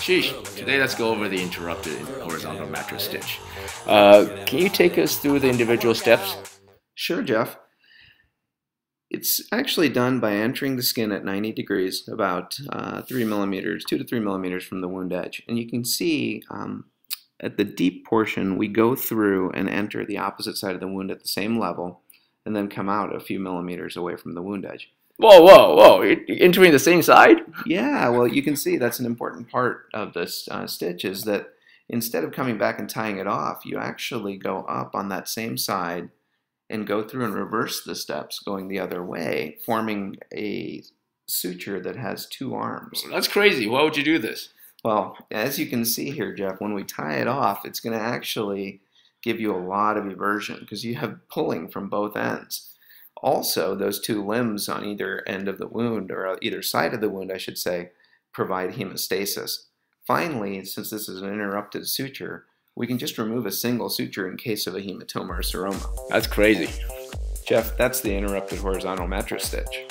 Sheesh. Today let's go over the interrupted horizontal mattress stitch. Uh, can you take us through the individual steps? Sure, Jeff. It's actually done by entering the skin at 90 degrees, about uh, 3 millimeters, 2 to 3 millimeters from the wound edge. And you can see um, at the deep portion, we go through and enter the opposite side of the wound at the same level, and then come out a few millimeters away from the wound edge. Whoa, whoa, whoa! You're entering the same side? Yeah, well, you can see that's an important part of this uh, stitch is that instead of coming back and tying it off, you actually go up on that same side and go through and reverse the steps going the other way, forming a suture that has two arms. That's crazy. Why would you do this? Well, as you can see here, Jeff, when we tie it off, it's going to actually give you a lot of eversion because you have pulling from both ends. Also, those two limbs on either end of the wound, or either side of the wound, I should say, provide hemostasis. Finally, since this is an interrupted suture, we can just remove a single suture in case of a hematoma or seroma. That's crazy. Jeff, that's the interrupted horizontal mattress stitch.